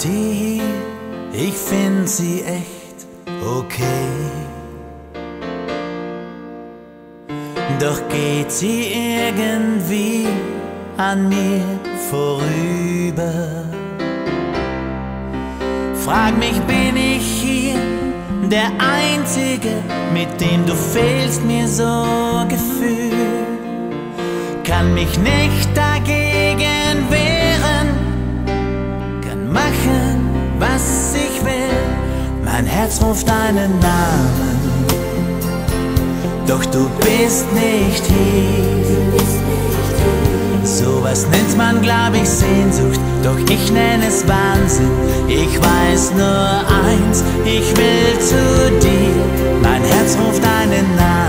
Party, ich find sie echt okay. Doch geht sie irgendwie an mir vorüber. Frag mich, bin ich hier der Einzige, mit dem du fehlst mir so gefühlt? Kann mich nicht dagegen machen, was ich will. Mein Herz ruft deinen Namen, doch du bist nicht hier. Sowas nennt man, glaub ich, Sehnsucht, doch ich nenne es Wahnsinn. Ich weiß nur eins, ich will zu dir. Mein Herz ruft deinen Namen,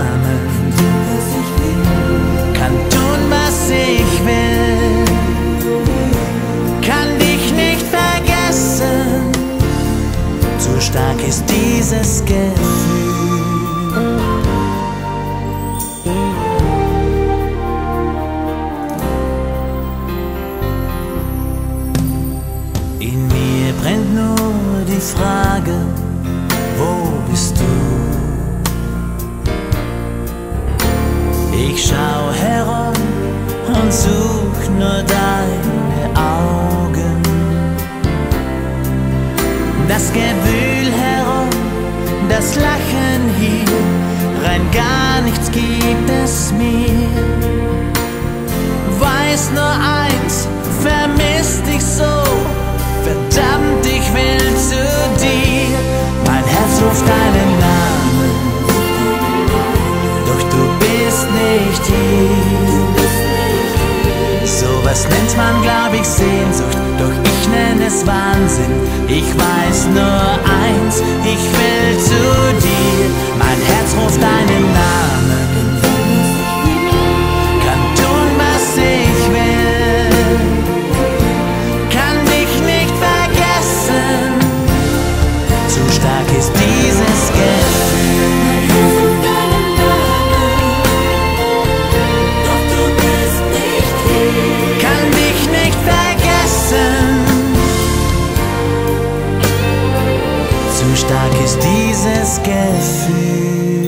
ist dieses Gefühl. In mir brennt nur die Frage, Das Gewühl herum, das Lachen hier, rein gar nichts gibt es mir. Weiß nur eins, vermisst dich so, verdammt, ich will zu dir. Mein Herz ruft deinen Wahnsinn. Ich weiß nur eins, ich will zu dir. Mein Herz ruft Namen. stark ist dieses Gefühl.